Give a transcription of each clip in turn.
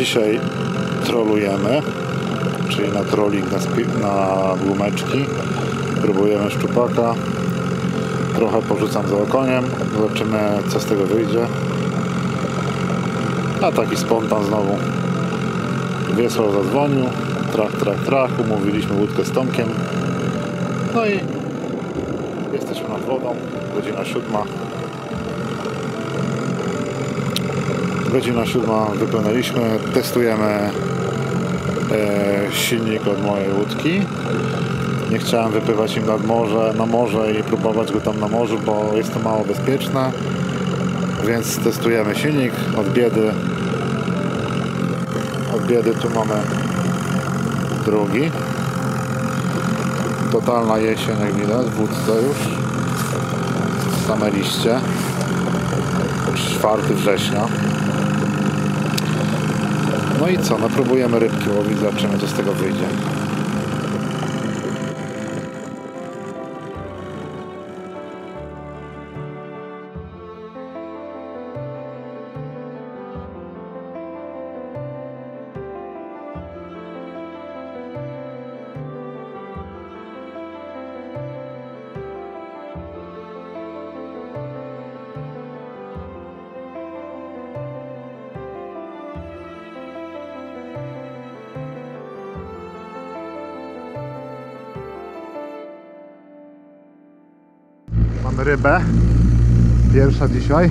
Dzisiaj trolujemy, czyli na trolling na, na głumeczki. Próbujemy szczupaka. Trochę porzucam za okoniem. Zobaczymy co z tego wyjdzie. A taki spontan znowu. Wiesław zadzwonił. Trach, trach, trach. Umówiliśmy łódkę z Tomkiem. No i jesteśmy nad wodą. Godzina siódma. Godzina siódma wypłynęliśmy. Testujemy e, silnik od mojej łódki. Nie chciałem wypływać im nad morze, na morze i próbować go tam na morzu, bo jest to mało bezpieczne. Więc testujemy silnik od biedy. Od biedy tu mamy drugi. Totalna jesień jak widać wódce już. Same liście. 4 września. No i co? No próbujemy rybki łowić, zobaczymy co z tego wyjdzie. Mamy rybę. Pierwsza dzisiaj.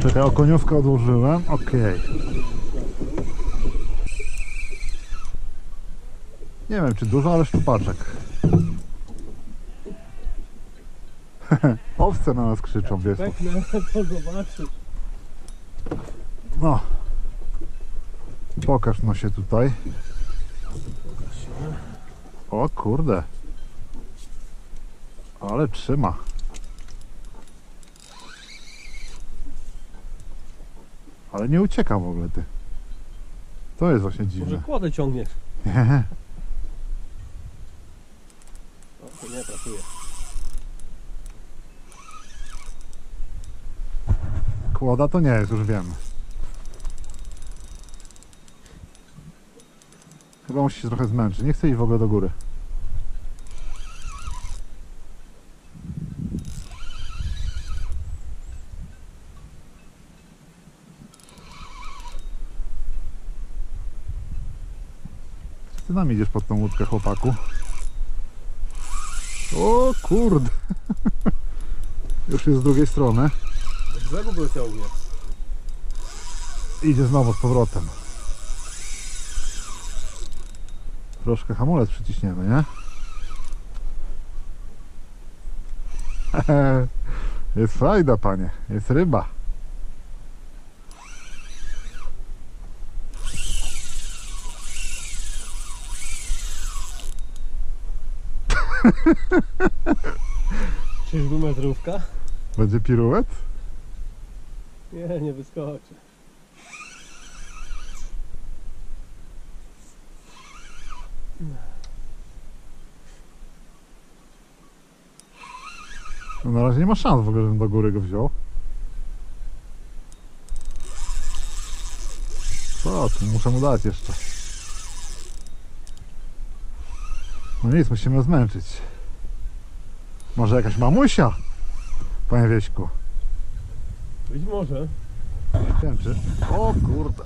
Czekaj, okoniówkę odłożyłem. Okej. Nie wiem czy dużo, ale szczupaczek. Owce na nas krzyczą, wiesz. Peknę, to zobaczy. No. Pokaż no się tutaj. O kurde. Ale trzyma. Ale nie ucieka w ogóle ty. To jest właśnie Może dziwne. kłodę ciągniesz. Nie. O, to nie trafiję. Kłoda to nie jest, już wiem. Chyba musi się trochę zmęczyć. Nie chcę iść w ogóle do góry. Ty nam idziesz pod tą łódkę, chłopaku. O kurde. Już jest z drugiej strony. Do brzegu go ciągnie. Idzie znowu z powrotem. Troszkę hamulec przyciśniemy, nie? Jest fajda, panie. Jest ryba. Czyżby metrówka? Będzie piruet? Nie, nie wyskoczy. No na razie nie ma szans w ogóle, żebym do góry go wziął. Co, tu muszę mu dać jeszcze. No nic, musimy zmęczyć. Może jakaś mamusia? Panie Wieśku. Być może. Nie wiem czy... O kurde.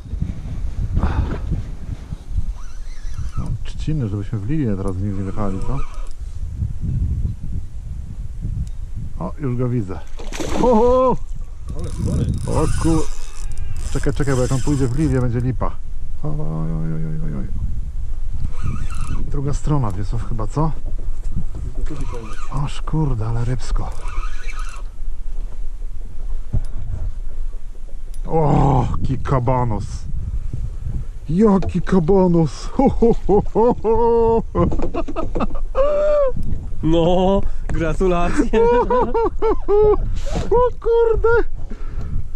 Trzciny, żebyśmy w linię teraz nie wyjechali, co? O, już go widzę. O, o, Ale spory. o. Czekaj, czekaj, bo jak on pójdzie w linię, będzie lipa. Oj, oj, oj, oj, oj. Druga strona, Wiesław, chyba, co? Oż kurde, ale rybsko. O, jaki kabanos. Jaki kabanos. Ho, ho, ho, ho, ho. No, gratulacje. O kurde.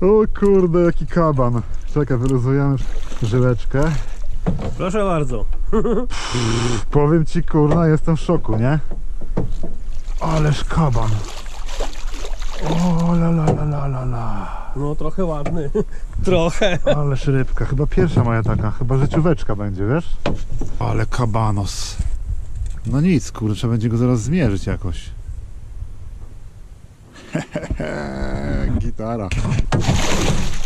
O kurde, jaki kaban. Czekaj, wyluzujemy żyłeczkę. Proszę bardzo. Powiem ci, kurna, jestem w szoku, nie? Ależ kaban. O, la, la, la, la, la, la. No trochę ładny. trochę. Ależ rybka, chyba pierwsza moja taka, chyba życióweczka będzie, wiesz? Ale kabanos. No nic, kurczę, trzeba będzie go zaraz zmierzyć jakoś. Gitara.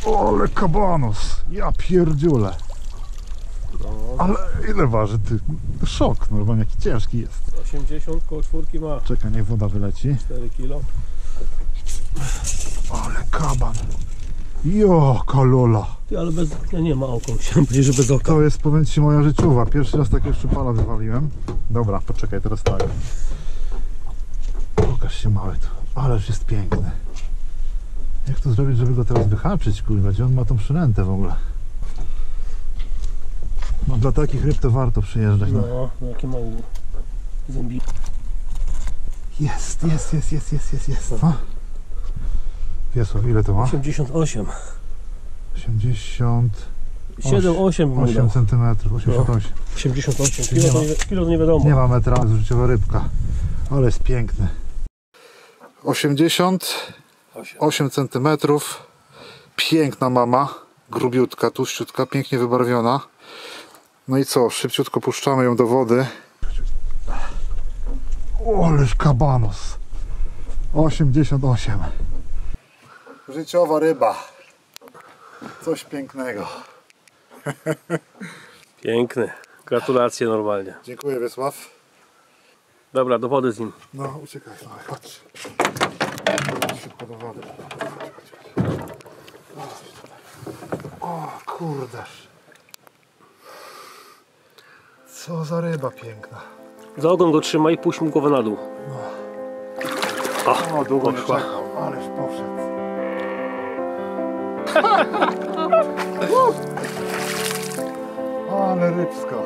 Ale kabanos, ja pierdziule. No, Ale ile waży ty? Szok, normalnie jaki ciężki jest. 80 koło czwórki ma. Czekaj, niech woda wyleci. 4 kilo. Ale kaban. Jo, kalola. Ty, ale bez... Ja nie ma oko. Chciałem powiedzieć, że bez oka. To jest, powiem Ci, moja życiowa. Pierwszy raz takiego szczupala wywaliłem. Dobra, poczekaj, teraz tak. Pokaż się mały tu. Ależ jest piękny. Jak to zrobić, żeby go teraz wyhaczyć, kurwa? Gdzie on ma tą przynętę w ogóle? No dla takich ryb to warto przyjeżdżać. No. No, no jakie mały zębi. Jest, jest, jest, jest, jest, jest, jest. No. Wiesław, ile to ma? 88. 88 7, 8 bym mu dał. cm, 88. 88. Czyli Kilo nie to nie, kilo to nie wiadomo. Nie ma metra, ale życiowa rybka. Ale jest piękny. 88 cm. Piękna mama. Grubiutka, tuściutka, pięknie wybarwiona. No i co? Szybciutko puszczamy ją do wody. Oleż kabanos. 88. Życiowa ryba. Coś pięknego. Piękny. Gratulacje normalnie. Dziękuję Wiesław. Dobra, do wody z nim. No, uciekaj, no, chodź. Szybko do wody. O, kurdeż. Co za ryba piękna. Za ogon go trzymaj i puść mu głowę na dół. O, długo nie czekał, ależ poszedł. Ale rybska.